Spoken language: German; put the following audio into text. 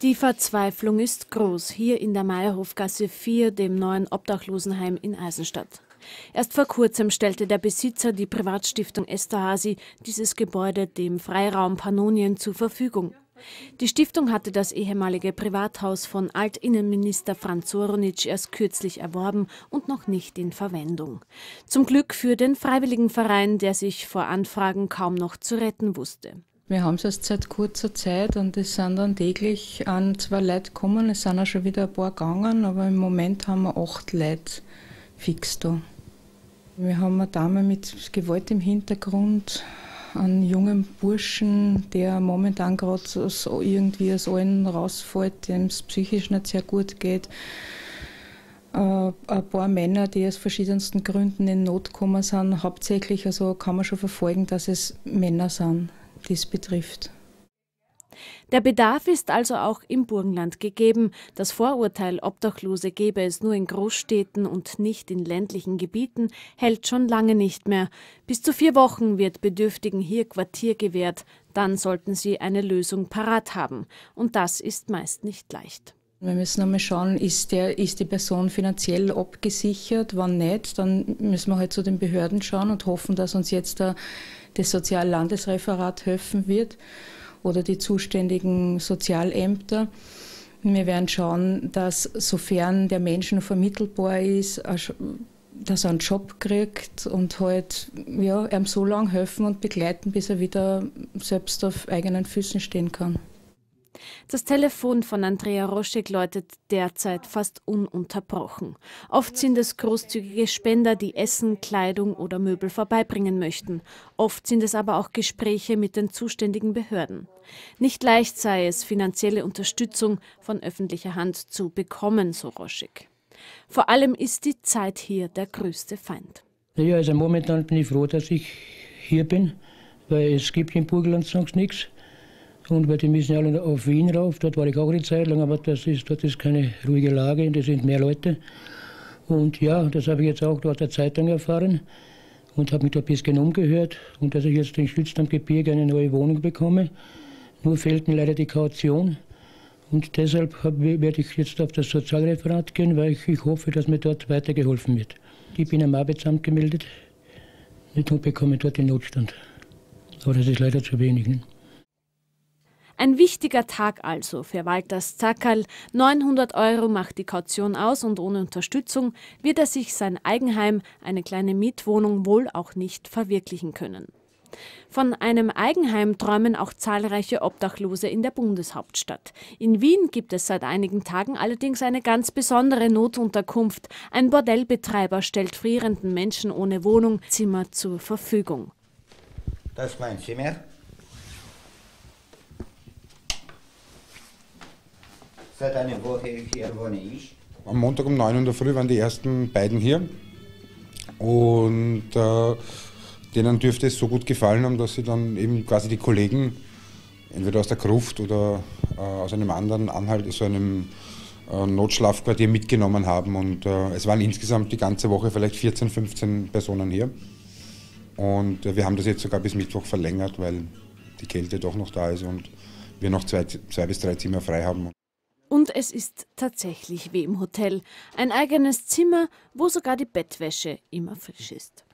Die Verzweiflung ist groß hier in der Meierhofgasse 4, dem neuen Obdachlosenheim in Eisenstadt. Erst vor kurzem stellte der Besitzer, die Privatstiftung Esterhazy, dieses Gebäude dem Freiraum Pannonien zur Verfügung. Die Stiftung hatte das ehemalige Privathaus von Altinnenminister Franz Soronitsch erst kürzlich erworben und noch nicht in Verwendung. Zum Glück für den Freiwilligenverein, der sich vor Anfragen kaum noch zu retten wusste. Wir haben es erst seit kurzer Zeit und es sind dann täglich an zwei Leute gekommen. Es sind auch schon wieder ein paar gegangen, aber im Moment haben wir acht Leute fix da. Wir haben eine Dame mit Gewalt im Hintergrund, einen jungen Burschen, der momentan gerade irgendwie aus allen rausfällt, dem es psychisch nicht sehr gut geht. Äh, ein paar Männer, die aus verschiedensten Gründen in Not gekommen sind, hauptsächlich, also kann man schon verfolgen, dass es Männer sind dies betrifft. Der Bedarf ist also auch im Burgenland gegeben. Das Vorurteil, Obdachlose gebe es nur in Großstädten und nicht in ländlichen Gebieten, hält schon lange nicht mehr. Bis zu vier Wochen wird Bedürftigen hier Quartier gewährt. Dann sollten sie eine Lösung parat haben. Und das ist meist nicht leicht. Wir müssen einmal schauen, ist, der, ist die Person finanziell abgesichert? Wann nicht? Dann müssen wir halt zu den Behörden schauen und hoffen, dass uns jetzt der, das Soziallandesreferat helfen wird oder die zuständigen Sozialämter. Wir werden schauen, dass sofern der Mensch noch vermittelbar ist, dass er einen Job kriegt und halt ja, ihm so lange helfen und begleiten, bis er wieder selbst auf eigenen Füßen stehen kann. Das Telefon von Andrea Roschek läutet derzeit fast ununterbrochen. Oft sind es großzügige Spender, die Essen, Kleidung oder Möbel vorbeibringen möchten. Oft sind es aber auch Gespräche mit den zuständigen Behörden. Nicht leicht sei es, finanzielle Unterstützung von öffentlicher Hand zu bekommen, so Roschek. Vor allem ist die Zeit hier der größte Feind. Ja, also momentan bin ich froh, dass ich hier bin, weil es gibt im Burgenland sonst nichts. Und weil die müssen alle auf Wien rauf, dort war ich auch eine Zeit lang, aber das ist, dort ist keine ruhige Lage, da sind mehr Leute. Und ja, das habe ich jetzt auch dort der Zeitung erfahren und habe mich da ein bisschen umgehört und dass ich jetzt in Gebirge eine neue Wohnung bekomme. Nur fehlt mir leider die Kaution. Und deshalb werde ich jetzt auf das Sozialreferat gehen, weil ich, ich hoffe, dass mir dort weitergeholfen wird. Ich bin am Arbeitsamt gemeldet, nur bekomme dort den Notstand. Aber das ist leider zu wenig. Ne? Ein wichtiger Tag also für Walter Zackerl. 900 Euro macht die Kaution aus und ohne Unterstützung wird er sich sein Eigenheim, eine kleine Mietwohnung, wohl auch nicht verwirklichen können. Von einem Eigenheim träumen auch zahlreiche Obdachlose in der Bundeshauptstadt. In Wien gibt es seit einigen Tagen allerdings eine ganz besondere Notunterkunft. Ein Bordellbetreiber stellt frierenden Menschen ohne Wohnung Zimmer zur Verfügung. Das ist mein Zimmer. Seit einer Woche hier wohne ich. Am Montag um 9 Uhr in der Früh waren die ersten beiden hier. Und äh, denen dürfte es so gut gefallen haben, dass sie dann eben quasi die Kollegen entweder aus der Gruft oder äh, aus einem anderen Anhalt, so einem äh, Notschlafquartier mitgenommen haben. Und äh, es waren insgesamt die ganze Woche vielleicht 14, 15 Personen hier. Und äh, wir haben das jetzt sogar bis Mittwoch verlängert, weil die Kälte doch noch da ist und wir noch zwei, zwei bis drei Zimmer frei haben. Und es ist tatsächlich wie im Hotel. Ein eigenes Zimmer, wo sogar die Bettwäsche immer frisch ist.